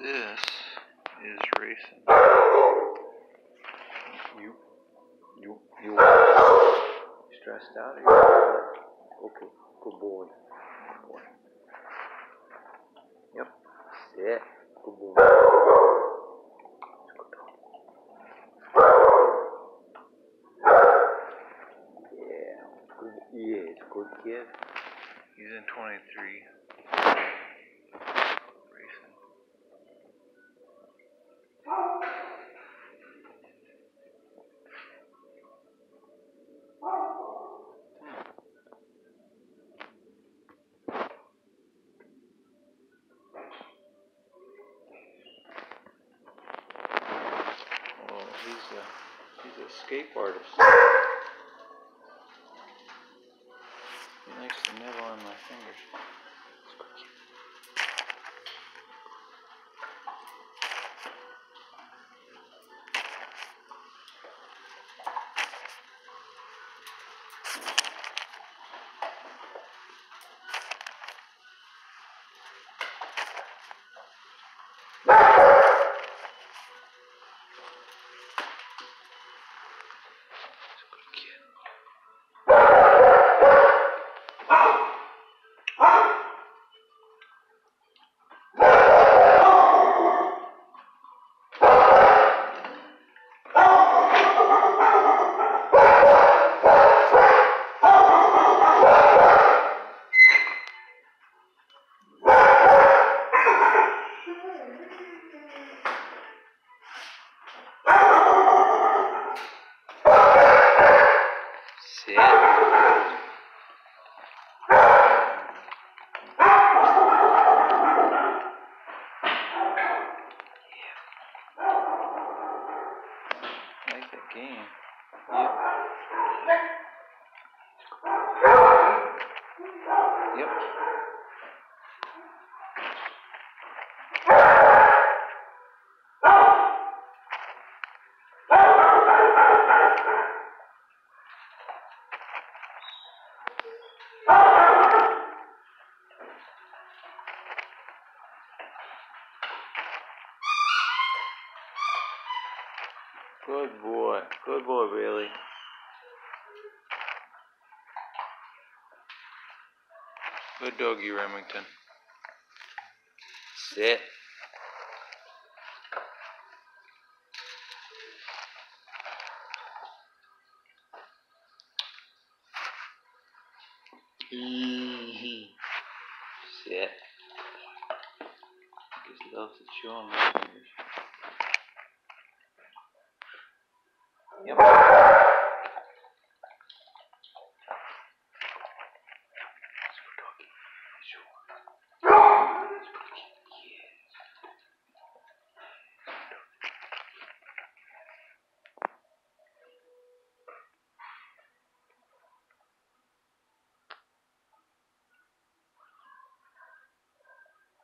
This is Rayson. You, you, you stressed out? Okay, good boy. Good boy. Yep. Sit. Good boy. Yeah. Good. Yeah, good kid. He's in 23. Rayson. Oh, he's a he's a escape artist. He likes to nibble on my fingers. I like that game. Yep. Yep. Good boy. Good boy, Bailey. Good doggy, Remington. Sit. Sit. Just loves to chew on my fingers. Yep. That's a good doggy. Sure. That's a good kid. Yes.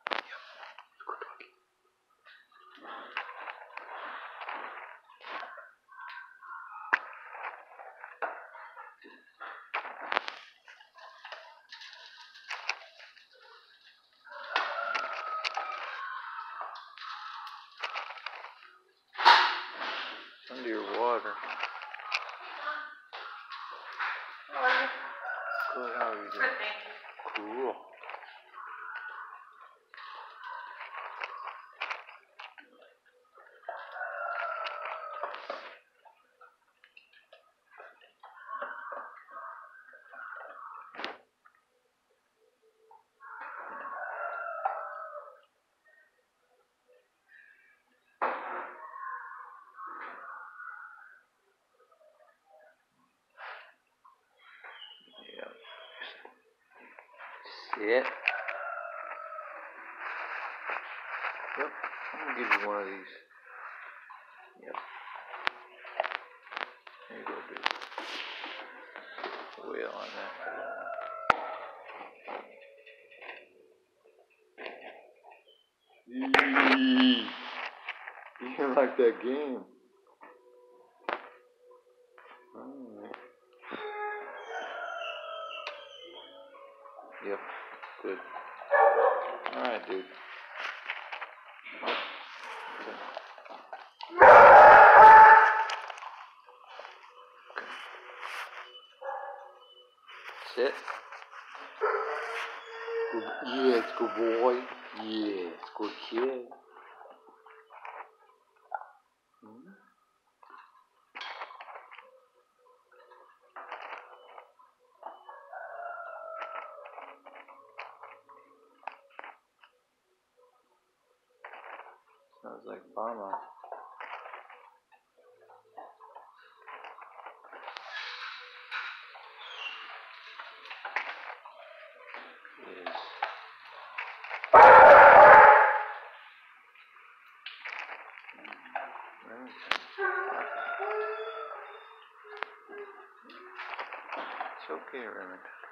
Yep. It's a good doggy. It's under your water. Good, how are you Sit. Yep. I'm gonna give you one of these. Yep. There you go, dude. Wheel on that. Eee. You like that game. Yep dude. All right, dude. Sit. Yes, good boy. Yes, good kid. Sounds like. It's okay, Raymond.